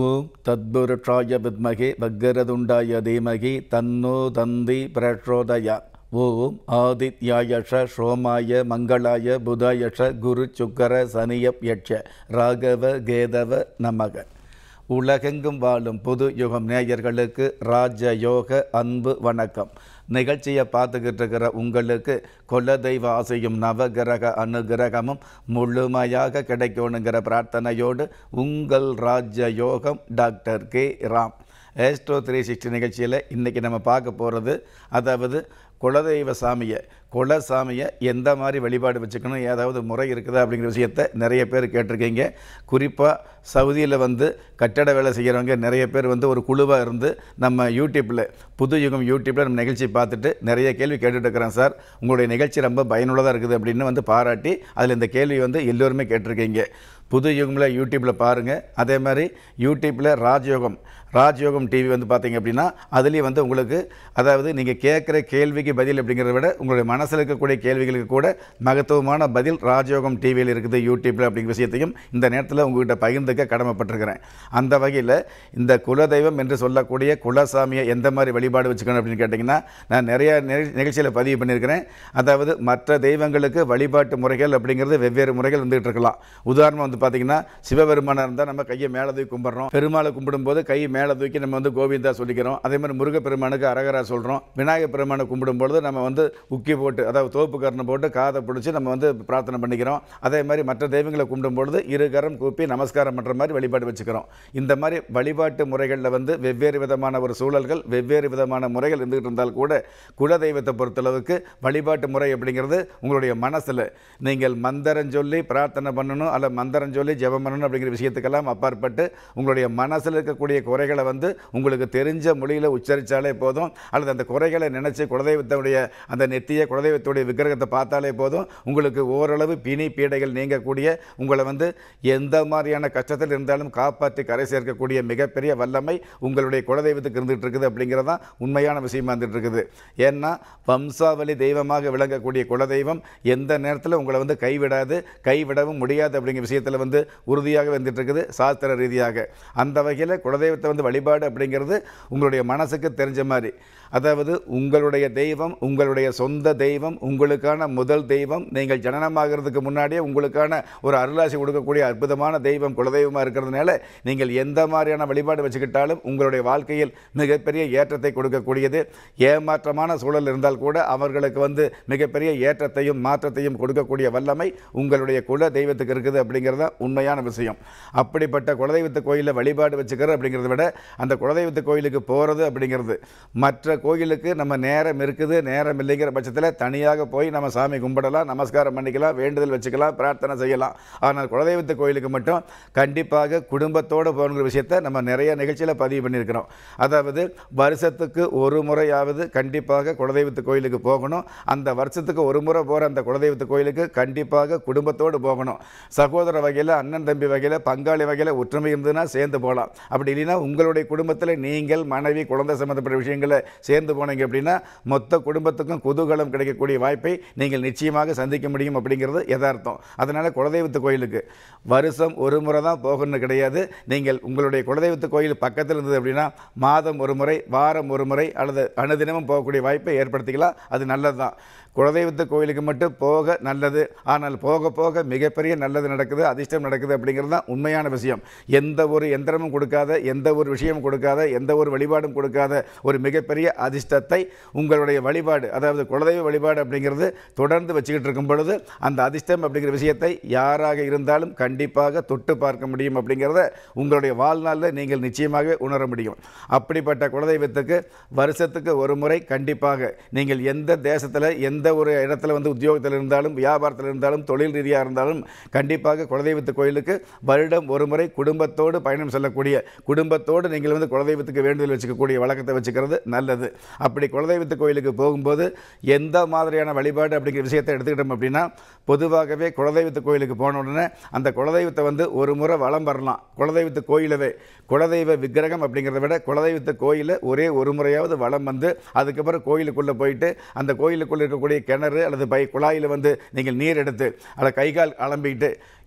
ஓம் தத்புருஷாய வித்மகே பக்கரதுண்டாய தீமகி தன்னோ தந்தி பிரச்சோதயா ஓம் ஆதித்யாயஷ சோமாய மங்களாய புதாயஷ குரு சுக்கர சனியப் யட்ச ராகவ கேதவ நமக உலகெங்கும் வாழும் புது யுகம் நேயர்களுக்கு ராஜ யோக அன்பு வணக்கம். நிகழ்ச்சியை பார்த்துக்கிட்டு இருக்கிற உங்களுக்கு குலதெய்வ ஆசையும் நவகிரக அனுகிரகமும் முழுமையாக கிடைக்கணுங்கிற பிரார்த்தனையோடு உங்கள் Raja Yogam doctor K Ram. Astro three sixty நிகழ்ச்சியில் இன்றைக்கி நம்ம பார்க்க போகிறது அதாவது குலதெய்வ சாமியை குல சாமியை எந்த மாதிரி வழிபாடு வச்சுக்கணும் ஏதாவது முறை இருக்குதா அப்படிங்கிற விஷயத்த நிறைய பேர் கேட்டிருக்கீங்க. குறிப்பாக சவுதியில் வந்து கட்டட வேலை செய்கிறவங்க நிறைய பேர் வந்து ஒரு குழுவாக இருந்து நம்ம யூடியூப்பில் புது யுகம் யூடியூப்பில் நம்ம நிகழ்ச்சி பார்த்துட்டு நிறைய கேள்வி கேட்டுட்டு சார். உங்களுடைய நிகழ்ச்சி ரொம்ப பயனுள்ளதாக இருக்குது அப்படின்னு வந்து பாராட்டி அதில் இந்த கேள்வி வந்து எல்லோருமே கேட்டிருக்கீங்க. புது யுகமில் யூடியூப்பில் பாருங்கள் அதே மாதிரி யூடியூப்பில் ராஜயோகம் ராஜயோகம் டிவி வந்து பார்த்தீங்க அப்படின்னா அதுலேயும் வந்து உங்களுக்கு அதாவது நீங்கள் கேட்குற கேள்விக்கு பதில் அப்படிங்கிறத விட உங்களுடைய மனசில் இருக்கக்கூடிய கேள்விகளுக்கு கூட மகத்துவமான பதில் ராஜயோகம் டிவியில் இருக்குது யூடியூப்பில் அப்படிங்கிற விஷயத்தையும் இந்த நேரத்தில் உங்கள்கிட்ட பகிர்ந்துக்க கடமைப்பட்டிருக்கிறேன். அந்த வகையில் இந்த குலதெய்வம் என்று சொல்லக்கூடிய குலசாமியை எந்த மாதிரி வழிபாடு வச்சுக்கணும் அப்படின்னு கேட்டிங்கன்னா நான் நிறைய நிகழ்ச்சியில் பதிவு பண்ணியிருக்கிறேன். அதாவது மற்ற தெய்வங்களுக்கு வழிபாட்டு முறைகள் அப்படிங்கிறது வெவ்வேறு முறைகள் வந்துகிட்டு இருக்கலாம். உதாரணம் வந்து பார்த்திங்கன்னா சிவபெருமானாக இருந்தால் நம்ம கையை மேலே தூக்கி கும்பிட்றோம். பெருமாளை கும்பிடும்போது கை மேலே மேலே தூக்கி நம்ம வந்து கோவிந்தா சொல்லிக்கிறோம். அதே மாதிரி முருகப்பெருமானுக்கு அரகரா சொல்கிறோம் விநாயகர் பெருமானை கும்பிடும்பொழுது நம்ம வந்து உக்கி போட்டு அதாவது தோப்பு கரணம் போட்டு காதை பிடிச்சி நம்ம வந்து பிரார்த்தனை பண்ணிக்கிறோம். அதே மாதிரி மற்ற தெய்வங்களை கும்பிடும்பொழுது இரு கரம் கூப்பி நமஸ்காரம் பண்ணுற மாதிரி வழிபாடு வச்சுக்கிறோம். இந்த மாதிரி வழிபாட்டு முறைகளில் வந்து வெவ்வேறு விதமான ஒரு சூழல்கள் வெவ்வேறு விதமான முறைகள் இருந்துகிட்டு இருந்தால் கூட குலதெய்வத்தை பொறுத்தளவுக்கு வழிபாட்டு முறை அப்படிங்கிறது உங்களுடைய மனசில். நீங்கள் மந்திரம் சொல்லி பிரார்த்தனை பண்ணணும் அல்ல மந்திரம் சொல்லி ஜெபம் பண்ணணும் அப்படிங்கிற விஷயத்துக்கெல்லாம் அப்பாற்பட்டு உங்களுடைய மனசில் இருக்கக்கூடிய குறைகள் வந்து உங்களுக்கு தெரிஞ்ச மொழியில் உச்சரித்தாலே போதும். அல்லது அந்த குறைகளை நினச்சி குலதெய்வத்தினுடைய அந்த நெத்திய குலதெய்வத்துடைய விக்கிரகத்தை பார்த்தாலே போதும். உங்களுக்கு ஓரளவு பிணி பீடைகள் நீங்கக்கூடிய உங்களை வந்து எந்த மாதிரியான கஷ்டத்தில் இருந்தாலும் காப்பாற்றி கரை சேர்க்கக்கூடிய மிகப்பெரிய வல்லமை உங்களுடைய குலதெய்வத்துக்கு இருந்துகிட்டு இருக்குது அப்படிங்கிறது உண்மையான விஷயமா இருந்துகிட்டு இருக்குது. ஏன்னா வம்சாவளி தெய்வமாக விளங்கக்கூடிய குலதெய்வம் எந்த நேரத்தில் உங்களை வந்து கைவிடாது கைவிடவும் முடியாது அப்படிங்கிற விஷயத்தில் வந்து உறுதியாக வந்துட்டு இருக்குது சாஸ்திர ரீதியாக. அந்த வகையில் குலதெய்வத்தை வந்து வழிபாடு அப்படிங்கிறது உங்களுடைய மனசுக்கு தெரிஞ்ச மாதிரி. அதாவது உங்களுடைய தெய்வம் உங்களுடைய சொந்த தெய்வம் உங்களுக்கான முதல் தெய்வம் நீங்கள் ஜனனமாகிறதுக்கு முன்னாடியே உங்களுக்கான ஒரு அருளாசி கொடுக்கக்கூடிய அற்புதமான தெய்வம் குலதெய்வமாக இருக்கிறதுனால நீங்கள் எந்த மாதிரியான வழிபாடு வச்சுக்கிட்டாலும் உங்களுடைய வாழ்க்கையில் மிகப்பெரிய ஏற்றத்தை கொடுக்கக்கூடியது. ஏமாற்றமான சூழல் இருந்தால் கூட அவர்களுக்கு வந்து மிகப்பெரிய ஏற்றத்தையும் மாற்றத்தையும் கொடுக்கக்கூடிய வல்லமை உங்களுடைய குல தெய்வத்துக்கு இருக்குது அப்படிங்கிறது தான் உண்மையான விஷயம். அப்படிப்பட்ட குலதெய்வத்து கோயிலில் வழிபாடு வச்சுக்கிறது அப்படிங்கிறத விட அந்த குலதெய்வத்து கோயிலுக்கு போகிறது அப்படிங்கிறது. மற்ற கோயிலுக்கு நம்ம நேரம் இருக்குது நேரம் இல்லைங்கிற பட்சத்தில் தனியாக போய் நம்ம சாமி கும்பிடலாம் நமஸ்காரம் பண்ணிக்கலாம் வேண்டுதல் வச்சுக்கலாம் பிரார்த்தனை செய்யலாம். ஆனால் குலதெய்வத்து கோயிலுக்கு மட்டும் கண்டிப்பாக குடும்பத்தோடு போகணுங்கிற விஷயத்தை நம்ம நிறைய நிகழ்ச்சியில் பதிவு பண்ணியிருக்கிறோம். அதாவது வருஷத்துக்கு ஒரு முறையாவது கண்டிப்பாக குலதெய்வத்து கோயிலுக்கு போகணும். அந்த வருஷத்துக்கு ஒரு முறை போகிற அந்த குலதெய்வத்து கோயிலுக்கு கண்டிப்பாக குடும்பத்தோடு போகணும். சகோதர வகையில் அண்ணன் தம்பி வகையில் பங்காளி வகையில் ஒற்றுமை இருந்ததுன்னா சேர்ந்து போகலாம். அப்படி இல்லைன்னா உங்களுடைய குடும்பத்தில் நீங்கள் மனைவி குழந்தை சம்மந்தப்பட்ட விஷயங்களை சேர்ந்து போனீங்க அப்படின்னா மொத்த குடும்பத்துக்கும் குதூகலம் கிடைக்கக்கூடிய வாய்ப்பை நீங்கள் நிச்சயமாக சந்திக்க முடியும் அப்படிங்கிறது யதார்த்தம். அதனால் குலதெய்வத்து கோயிலுக்கு வருஷம் ஒரு முறை தான் போகணும்னு கிடையாது. நீங்கள் உங்களுடைய குலதெய்வத்து கோயில் பக்கத்தில் இருந்தது அப்படின்னா மாதம் ஒரு முறை வாரம் ஒரு முறை அல்லது அனுதினமும் போகக்கூடிய வாய்ப்பை ஏற்படுத்திக்கலாம். அது நல்லது தான் குலதெய்வத்து கோயிலுக்கு மட்டும் போக நல்லது. ஆனால் போக போக மிகப்பெரிய நல்லது நடக்குது அதிர்ஷ்டம் நடக்குது அப்படிங்கிறது தான் உண்மையான விஷயம். எந்த ஒரு எந்திரமும் கொடுக்காத எந்த ஒரு விஷயமும் கொடுக்காத எந்த ஒரு வழிபாடும் கொடுக்காத ஒரு மிகப்பெரிய அதிர்ஷ்டத்தை உங்களுடைய வழிபாடு அதாவது குலதெய்வ வழிபாடு அப்படிங்கிறது தொடர்ந்து வச்சுக்கிட்டு இருக்கும் பொழுது அந்த அதிர்ஷ்டம் அப்படிங்கிற விஷயத்தை யாராக இருந்தாலும் கண்டிப்பாக தொட்டு பார்க்க முடியும் அப்படிங்கிறத உங்களுடைய வாழ்நாளில் நீங்கள் நிச்சயமாக உணர முடியும். அப்படிப்பட்ட குலதெய்வத்துக்கு வருஷத்துக்கு ஒரு முறை கண்டிப்பாக நீங்கள் எந்த தேசத்தில் எந்த ஒரு இடத்துல வந்து உத்தியோகத்தில் இருந்தாலும் வியாபாரத்தில் இருந்தாலும் தொழில் ரீதியாக இருந்தாலும் கண்டிப்பாக குலதெய்வத்து கோயிலுக்கு வருடம் ஒரு முறை குடும்பத்தோடு பயணம் செல்லக்கூடிய குடும்பத்தோடு நீங்கள் வந்து குலதெய்வத்துக்கு வேண்டுதல் வச்சுக்கக்கூடிய வழக்கத்தை வச்சுக்கிறது நல்லது. அப்படி குலதெய்வத்து கோயிலுக்கு போகும்போது எந்த மாதிரியான வழிபாடு அப்படிங்கிற விஷயத்தை எடுத்துக்கிட்டோம் அப்படின்னா பொதுவாகவே குலதெய்வத்து கோயிலுக்கு போன உடனே அந்த குலதெய்வத்தை வந்து ஒரு முறை வலம் வரலாம். குலதெய்வத்து கோயிலவே. குலதெய்வ விக்கிரகம் அப்படிங்கிறத விட குலதெய்வத்து கோயிலை ஒரே ஒரு முறையாவது வலம் வந்து அதுக்கப்புறம் கோயிலுக்குள்ளே போயிட்டு அந்த கோயிலுக்குள்ளே இருக்கக்கூடிய கிணறு அல்லது பை குழாயில் வந்து நீங்கள் நீர் எடுத்து அதை கை கால்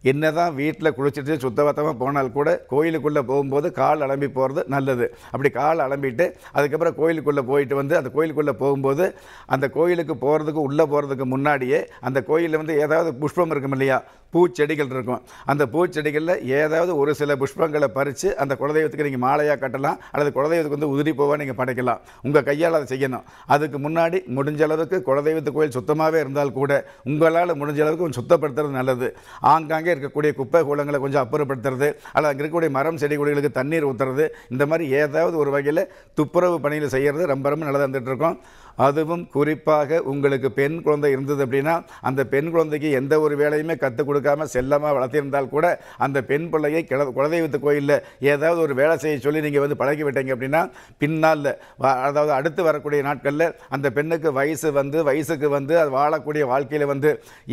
என்ன என்னதான் வீட்டில் குளிச்சுட்டு சுத்தபத்தமாக போனால் கூட கோயிலுக்குள்ளே போகும்போது கால் அலம்பி போகிறது நல்லது. அப்படி கால் அலம்பிட்டு அதுக்கப்புறம் கோயிலுக்குள்ளே போயிட்டு வந்து அந்த கோயிலுக்குள்ளே போகும்போது அந்த கோயிலுக்கு போகிறதுக்கு உள்ளே போகிறதுக்கு முன்னாடியே அந்த கோயிலில் வந்து ஏதாவது புஷ்பம் இருக்கும் இல்லையா? பூச்செடிகள் இருக்கும் அந்த பூச்செடிகளில் ஏதாவது ஒரு சில புஷ்பங்களை பறித்து அந்த குலதெய்வத்துக்கு நீங்கள் மாலையாக கட்டலாம் அல்லது குலதெய்வத்துக்கு வந்து உதிரி போவாக நீங்கள் படைக்கலாம். உங்கள் கையால் அதை செய்யணும். அதுக்கு முன்னாடி முடிஞ்ச அளவுக்கு குலதெய்வத்து கோயில் சுத்தமாகவே இருந்தால் கூட உங்களால் முடிஞ்ச அளவுக்கு கொஞ்சம் சுத்தப்படுத்துறது நல்லது. ஆங்காங்கே இருக்கக்கூடிய குப்பை கூலங்களை கொஞ்சம் அப்புறப்படுத்துறது அல்லது அங்கே இருக்கக்கூடிய மரம் செடி கொடிகளுக்கு தண்ணீர் ஊற்றுறது இந்த மாதிரி ஏதாவது ஒரு வகையில் துப்புரவு பணியில் செய்கிறது ரொம்ப ரொம்ப நல்லதாக இருந்துகிட்ருக்கோம். அதுவும் குறிப்பாக உங்களுக்கு பெண் குழந்தை இருந்தது அப்படின்னா அந்த பெண் குழந்தைக்கு எந்த ஒரு வேலையுமே கற்றுக் கொடுக்காம செல்லமாக வளர்த்திருந்தால் கூட அந்த பெண் பிள்ளையை கிள குலதெய்வத்து கோயிலில் ஏதாவது ஒரு வேலை செய்ய சொல்லி நீங்கள் வந்து பழக்கி விட்டீங்க அப்படின்னா பின்னால் அதாவது அடுத்து வரக்கூடிய நாட்களில் அந்த பெண்ணுக்கு வயசு வந்து வயசுக்கு வந்து அது வாழக்கூடிய வாழ்க்கையில் வந்து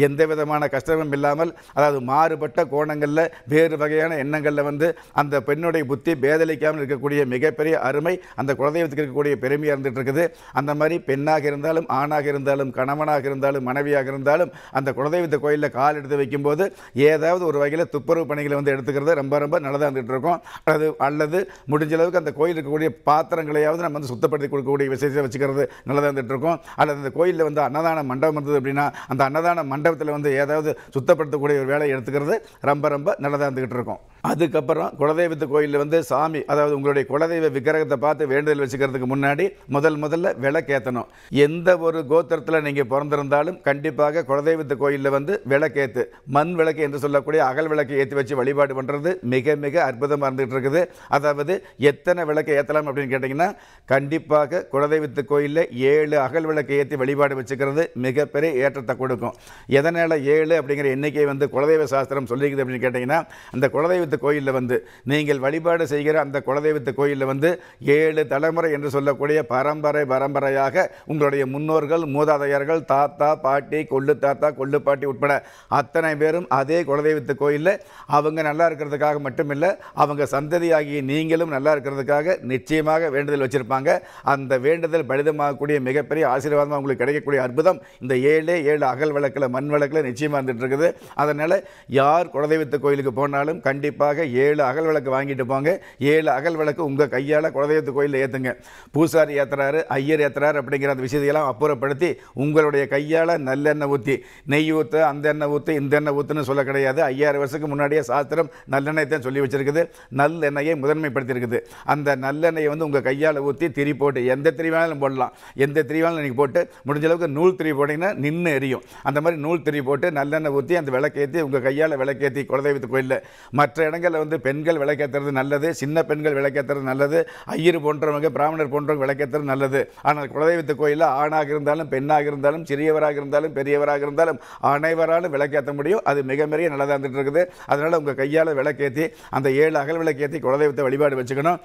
எந்த விதமான கஷ்டமும் இல்லாமல் அதாவது மாறுபட்ட கோணங்களில் வேறு வகையான எண்ணங்களில் வந்து அந்த பெண்ணுடைய புத்தி பேதலிக்காமல் இருக்கக்கூடிய மிகப்பெரிய அருமை அந்த குலதெய்வத்துக்கு இருக்கக்கூடிய பெருமையாக இருந்துகிட்டு இருக்குது. அந்த மாதிரி பெண்ணாக இருந்தாலும் ஆணாக இருந்தாலும் கணவனாக இருந்தாலும் மனைவியாக இருந்தாலும் அந்த குலதெய்வத்து கோயிலில் கால் எடுத்து வைக்கும்போது ஏதாவது ஒரு வகையில் துப்புரவு பணிகளை வந்து எடுத்துக்கிறது ரொம்ப ரொம்ப நல்லதாக இருந்துகிட்டு இருக்கும். அல்லது அல்லது முடிஞ்ச அளவுக்கு அந்த கோயில் இருக்கக்கூடிய பாத்திரங்களையாவது நம்ம வந்து சுத்தப்படுத்தி கொடுக்கக்கூடிய விஷயத்தை வச்சுக்கிறது நல்லதாக இருந்துட்டுருக்கும் அல்லது அந்த கோயிலில் வந்து அன்னதான மண்டபம் இருந்தது அப்படின்னா அந்த அன்னதான மண்டபத்தில் வந்து ஏதாவது சுத்தப்படுத்தக்கூடிய ஒரு வேலையை எடுத்துக்கிறது ரொம்ப ரொம்ப நல்லதாக இருந்துகிட்டு இருக்கும். அதுக்கப்புறம் குலதெய்வத்து கோயிலில் வந்து சாமி அதாவது உங்களுடைய குலதெய்வ விக்கிரகத்தை பார்த்து வேண்டுதல் வச்சுக்கிறதுக்கு முன்னாடி முதல் முதல்ல விளக்கேற்றணும் எந்த ஒரு கோத்திரத்தில் நீங்கள் பிறந்திருந்தாலும் கண்டிப்பாக குலதெய்வத்து கோயிலில் வந்து விளக்கேற்று மண் விளக்கு என்று சொல்லக்கூடிய அகல் விளக்கு ஏற்றி வச்சு வழிபாடு பண்ணுறது மிக மிக அற்புதமாக இருந்துகிட்டு இருக்குது. அதாவது எத்தனை விளக்கு ஏற்றலாம் அப்படின்னு கேட்டிங்கன்னா கண்டிப்பாக குலதெய்வத்து கோயிலில் ஏழு அகல் விளக்கு ஏற்றி வழிபாடு வச்சுக்கிறது மிகப்பெரிய ஏற்றத்தை கொடுக்கும். எதனால் ஏழு அப்படிங்கிற எண்ணிக்கை வந்து குலதெய்வ சாஸ்திரம் சொல்லிக்குது அப்படின்னு கேட்டிங்கன்னா அந்த குலதெய்வத்து கோயிலில் வந்து நீங்கள் வழிபாடு செய்கிற அந்த குலதெய்வத்து கோயிலில் வந்து ஏழு தலைமுறை என்று சொல்லக்கூடிய பரம்பரை பரம்பரையாக உங்களுடைய முன்னோர்கள் மூதாதையர்கள் தாத்தா பாட்டி கொள்ளு தாத்தா கொள்ளு பாட்டி உட்பட அத்தனை பேரும் அதே குலதெய்வத்து கோயிலில். அவங்க நல்லா இருக்கிறதுக்காக மட்டுமில்லை அவங்க சந்ததியாகிய நீங்களும் நல்லா இருக்கிறதுக்காக நிச்சயமாக வேண்டுதல் வச்சுருப்பாங்க. அந்த வேண்டுதல் பலிதமாகக்கூடிய மிகப்பெரிய ஆசீர்வாதமாக உங்களுக்கு கிடைக்கக்கூடிய அற்புதம் இந்த ஏழே ஏழு அகல் விளக்கில் மண் விளக்கில் நிச்சயமாக இருந்துட்டு இருக்குது. அதனால் யார் குலதெய்வத்து கோயிலுக்கு போனாலும் கண்டிப்பாக ஏழு அகல் விளக்கு வாங்கிட்டு போங்க. ஏழு அகல் விளக்கு உங்கள் கையால் குலதெய்வத்து கோயிலில் ஏற்றுங்க பூசாரி ஏற்றுறாரு ஐயர் ஏற்றுறாரு அப்படிங்கிற அந்த விஷயத்தையெல்லாம் அப்புறப்படுத்தி உங்களுடைய கையால் நல்லெண்ணெய் ஊற்றி நெய் ஊற்று அந்த எண்ணெய் ஊற்று இந்த எண்ணெய் ஊற்றுன்னு சொல்ல கிடையாது. ஐயாயிரம் வருஷத்துக்கு முன்னாடியே சாஸ்திரம் நல்லெண்ணெய் தான் சொல்லி வச்சிருக்குது. நல்லெண்ணெயை முதன்மைப்படுத்தியிருக்குது அந்த நல்லெண்ணெயை வந்து உங்கள் கையால் ஊற்றி திரி போட்டு எந்த திரி வேணாலும் போடலாம். எந்த திரி வேணாலும் நீங்கள் போட்டு முடிஞ்ச அளவுக்கு நூல் திரி போட்டிங்கன்னா நின்று எரியும். அந்த மாதிரி நூல் திரி போட்டு நல்லெண்ணெய் ஊற்றி அந்த விளக்கேற்றி உங்கள் கையால் விளக்கேற்றி குலதெய்வத்து கோயிலில் மற்ற இடங்களில் வந்து பெண்கள் விளக்கேற்றுறது நல்லது சின்ன பெண்கள் விளக்கேற்றுறது நல்லது ஐயர் போன்றவங்க பிராமணர் போன்றவங்க விளக்கேற்றுறது நல்லது. ஆனால் குலதெய்வத்து கோயிலில் ஆணாக இருந்தாலும் பெண்ணாக இருந்தாலும் சிறியவராக இருந்தாலும் பெரியவராக இருந்தாலும் அனைவராலும் விளக்கேற்ற முடியும். அது மிக மிக நல்லதாக இருந்துட்டு இருக்குது அதனால் உங்கள் கையால் விளக்கேற்றி அந்த ஏழு அகல் விளக்கேற்றி குலதெய்வத்தை வழிபாடு வச்சுக்கணும்.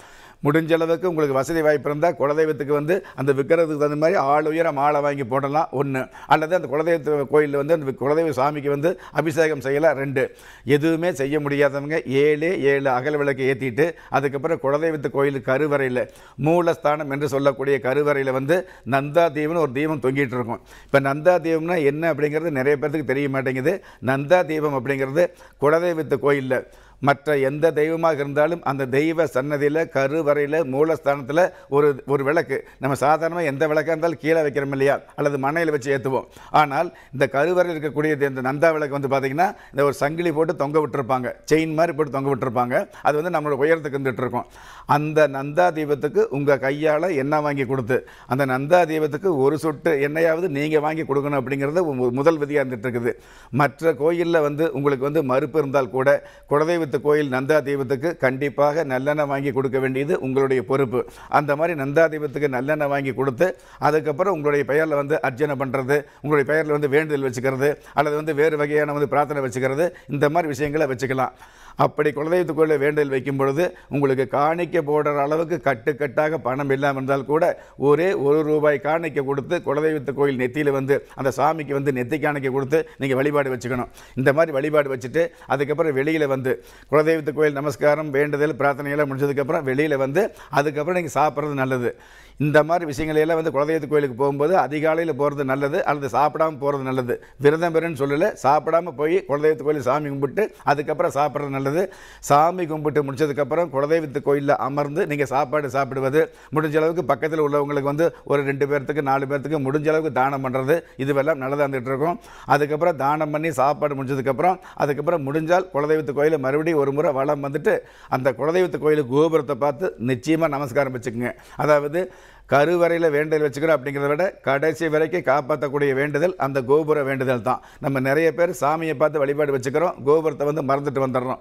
முடிஞ்ச அளவுக்கு உங்களுக்கு வசதி வாய்ப்பு இருந்தால் குலதெய்வத்துக்கு வந்து அந்த விக்கிரகத்துக்கு தகுந்த மாதிரி ஆள் உயர மாலை வாங்கி போடலாம். ஒன்று அல்லது அந்த குலதெய்வத்து கோயிலில் வந்து அந்த குலதெய்வ சாமிக்கு வந்து அபிஷேகம் செய்யலாம். ரெண்டு. எதுவுமே செய்ய முடியாதவங்க ஏழு ஏழு அகல் விளக்கு ஏற்றிட்டு அதுக்கப்புறம் குலதெய்வத்து கோயில் கருவறையில் மூலஸ்தானம் என்று சொல்லக்கூடிய கருவறையில் வந்து நந்தா தீபம்னு ஒரு தீபம் தொங்கிட்டு இருக்கும். இப்போ நந்தா தீபம்னா என்ன அப்படிங்கிறது நிறைய பேர்த்துக்கு தெரிய மாட்டேங்குது. நந்தா தீபம் அப்படிங்கிறது குலதெய்வத்து கோயிலில் மற்ற எந்த தெய்வமாக இருந்தாலும் அந்த தெய்வ சன்னதியில் கருவறையில் மூலஸ்தானத்தில் ஒரு ஒரு விளக்கு. நம்ம சாதாரணமாக எந்த விளக்காக இருந்தாலும் கீழே வைக்கிறோம் இல்லையா? அல்லது மனையில் வச்சு ஏற்றுவோம் ஆனால் இந்த கருவறையில் இருக்கக்கூடிய இந்த நந்தா விளக்கு வந்து பார்த்திங்கன்னா இந்த ஒரு சங்கிலி போட்டு தொங்க விட்டுருப்பாங்க. செயின் மாதிரி போட்டு தொங்க விட்டுருப்பாங்க. அது வந்து நம்மளோட உயரத்துக்கு வந்துட்டு இருக்கும். அந்த நந்தா தீபத்துக்கு உங்கள் கையால் எண்ணெய் வாங்கி கொடுத்து அந்த நந்தா தீபத்துக்கு ஒரு சொட்டு எண்ணெயாவது நீங்கள் வாங்கி கொடுக்கணும் அப்படிங்கிறது முதல் விதியாக இருந்துகிட்டு இருக்குது. மற்ற கோயிலில் வந்து உங்களுக்கு வந்து மறுப்பு இருந்தால் கூட குலதெய்வத்து கோயில் நந்தா தீபத்துக்கு கண்டிப்பாக நல்லெண்ணெய் வாங்கி கொடுக்க வேண்டியது உங்களுடைய பொறுப்பு. அந்த மாதிரி நந்தா தீபத்துக்கு நல்லெண்ணெய் வாங்கி கொடுத்து அதுக்கப்புறம் உங்களுடைய பெயரில் வந்து அர்ச்சனை பண்ணுறது உங்களுடைய பெயரில் வந்து வேண்டுதல் வச்சுக்கிறது அல்லது வந்து வேறு வகையான வந்து பிரார்த்தனை வச்சுக்கிறது இந்த மாதிரி விஷயங்களை வச்சுக்கலாம். அப்படி குலதெய்வத்துக்குள்ளே கோயிலில் வைக்கும் பொழுது உங்களுக்கு காணிக்க போடுற அளவுக்கு கட்டுக்கட்டாக பணம் இல்லாமல் இருந்தால் கூட ஒரே ஒரு ரூபாய் காணிக்க கொடுத்து குலதெய்வத்து கோயில் நெத்தியில் வந்து அந்த சாமிக்கு வந்து நெத்தி காணிக்க கொடுத்து நீங்கள் வழிபாடு வச்சுக்கணும். இந்த மாதிரி வழிபாடு வச்சுட்டு அதுக்கப்புறம் வெளியில் வந்து குலதெய்வத்து கோயில் நமஸ்காரம் வேண்டுதல் பிரார்த்தனையெல்லாம் முடிஞ்சதுக்கப்புறம் வெளியில் வந்து அதுக்கப்புறம் நீங்கள் சாப்பிட்றது நல்லது. இந்த மாதிரி விஷயங்களையெல்லாம் வந்து குலதெய்வத்து கோயிலுக்கு போகும்போது அதிகாலையில் போகிறது நல்லது அல்லது சாப்பிடாம போகிறது நல்லது. விரதம் பெறுன்னு சொல்லலை சாப்பிடாம போய் குலதெய்வத்து கோயில் சாமி கும்பிட்டு அதுக்கப்புறம் சாப்பிட்றது நல்லது. சாமி கும்பிட்டு முடிச்சதுக்கப்புறம் குலதெய்வத்து கோயிலில் அமர்ந்து நீங்கள் சாப்பாடு சாப்பிடுவது முடிஞ்ச அளவுக்கு பக்கத்தில் உள்ளவங்களுக்கு வந்து ஒரு ரெண்டு பேர்த்துக்கு நாலு பேர்த்துக்கு முடிஞ்ச அளவுக்கு தானம் பண்ணுறது இதுவெல்லாம் நல்லதாக இருந்துகிட்டு இருக்கும். அதுக்கப்புறம் தானம் பண்ணி சாப்பாடு முடிஞ்சதுக்கப்புறம் அதுக்கப்புறம் முடிஞ்சால் குலதெய்வத்து கோயிலில் மறுபடியும் ஒரு முறை வளம் வந்துட்டு அந்த குலதெய்வத்து கோயிலுக்கு கோபுரத்தை பார்த்து நிச்சயமாக நமஸ்காரம் வச்சுக்கோங்க. அதாவது கருவறையில் வேண்டுதல் வச்சுக்கிறோம் அப்படிங்கிறத விட கடைசி வரைக்கும் காப்பாற்றக்கூடிய வேண்டுதல் அந்த கோபுர வேண்டுதல் தான். நம்ம நிறைய பேர் சாமியை பார்த்து வழிபாடு வச்சுக்கிறோம் கோபுரத்தை வந்து மறந்துட்டு வந்துடுறோம்.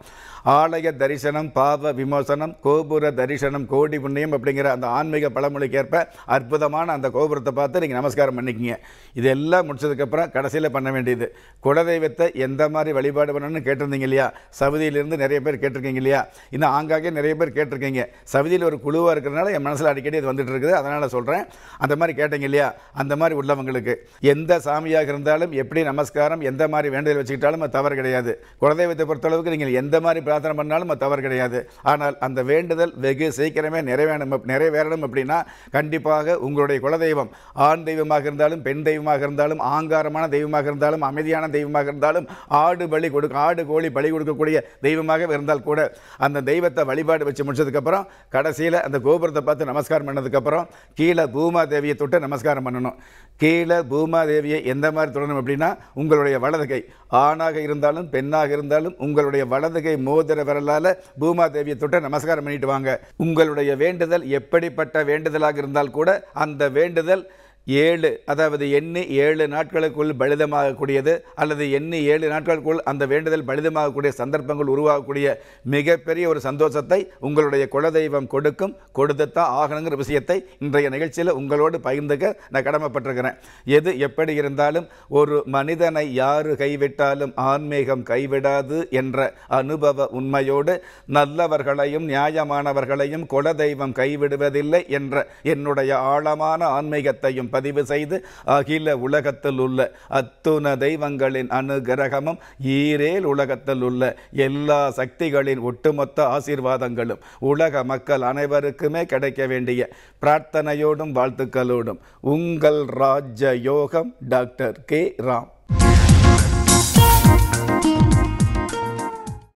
ஆலய தரிசனம் பாவ விமோசனம் கோபுர தரிசனம் கோடி புண்ணியம் அப்படிங்கிற அந்த ஆன்மீக பழமொழிக்கேற்ப அற்புதமான அந்த கோபுரத்தை பார்த்து நீங்கள் நமஸ்காரம் பண்ணிக்கிங்க. இதெல்லாம் முடிச்சதுக்கப்புறம் கடைசியில் பண்ண வேண்டியது. குலதெய்வத்தை எந்த மாதிரி வழிபாடு பண்ணணும்னு கேட்டிருந்தீங்க இல்லையா? சவுதியிலிருந்து நிறைய பேர் கேட்டிருக்கீங்க இல்லையா? இன்னும் ஆங்காங்கே நிறைய பேர் கேட்டிருக்கீங்க. சவுதியில் ஒரு குழுவாக இருக்கிறனால என் மனசில் அடிக்கடி இது வந்துட்டு இருக்குது. அதனால் சொல்கிறேன் அந்த மாதிரி கேட்டீங்க இல்லையா? அந்த மாதிரி உள்ளவங்களுக்கு. எந்த சாமியாக இருந்தாலும் எப்படி நமஸ்காரம் எந்த மாதிரி வேண்டுதல் வச்சுக்கிட்டாலும் அது தவறு கிடையாது. குலதெய்வத்தை பொறுத்தளவுக்கு நீங்கள் எந்த மாதிரி பிரார்த்தனை பண்ணாலும் அது தவறு கிடையாது. ஆனால் அந்த வேண்டுதல் வெகு சீக்கிரமே நிறைவேணும் நிறைவேறணும் அப்படின்னா கண்டிப்பாக உங்களுடைய குலதெய்வம். ஆண் தெய்வமாக இருந்தாலும் பெண் தெய்வமாக இருந்தாலும் ஆங்காரமான தெய்வமாக இருந்தாலும் அமைதியான தெய்வமாக இருந்தாலும் ஆடு பலி கொடுக்க ஆடு கோழி பலி கொடுக்கக்கூடிய தெய்வமாக இருந்தால் கூட அந்த தெய்வத்தை வழிபாடு வச்சு முடிச்சதுக்கப்புறம் கடைசியில் அந்த கோபுரத்தை பார்த்து நமஸ்காரம் பண்ணதுக்கப்புறம் கீழே பூமா தேவியை தொட்டு நமஸ்காரம் பண்ணணும். கீழே பூமா தேவியை எந்த மாதிரி தொடணும் அப்படின்னா உங்களுடைய வலதுகை ஆணாக இருந்தாலும் பெண்ணாக இருந்தாலும் உங்களுடைய வலதுகை மோதிர விரலால் பூமா தேவியை நமஸ்காரம் பண்ணிட்டு வாங்க. உங்களுடைய வேண்டுதல் எப்படிப்பட்ட வேண்டுதலாக இருந்தால் கூட அந்த வேண்டுதல் ஏழு அதாவது எண்ணு ஏழு நாட்களுக்குள் பலிதமாகக்கூடியது அல்லது எண்ணு ஏழு நாட்களுக்குள் அந்த வேண்டுதல் பலிதமாகக்கூடிய சந்தர்ப்பங்கள் உருவாகக்கூடிய மிகப்பெரிய ஒரு சந்தோஷத்தை உங்களுடைய குலதெய்வம் கொடுக்கும் கொடுத்துத்தான் ஆகணுங்கிற விஷயத்தை இன்றைய நிகழ்ச்சியில் உங்களோடு பகிர்ந்துக்க நான் கடமைப்பட்டிருக்கிறேன். எது எப்படி இருந்தாலும் ஒரு மனிதனை யாரு கைவிட்டாலும் ஆன்மீகம் கைவிடாது என்ற அனுபவ உண்மையோடு நல்லவர்களையும் நியாயமானவர்களையும் குலதெய்வம் கைவிடுவதில்லை என்ற என்னுடைய ஆழமான ஆன்மீகத்தையும் பதிவு செய்து அகில உலகத்தில் உள்ள அத்துண தெய்வங்களின் அனுகிரகமும் ஈரேல் உலகத்தில் உள்ள எல்லா சக்திகளின் ஒட்டுமொத்த ஆசீர்வாதங்களும் உலக மக்கள் அனைவருக்குமே கிடைக்க வேண்டிய பிரார்த்தனையோடும் வாழ்த்துக்களோடும். உங்கள் ராஜ யோகம் டாக்டர் கே. ராம்.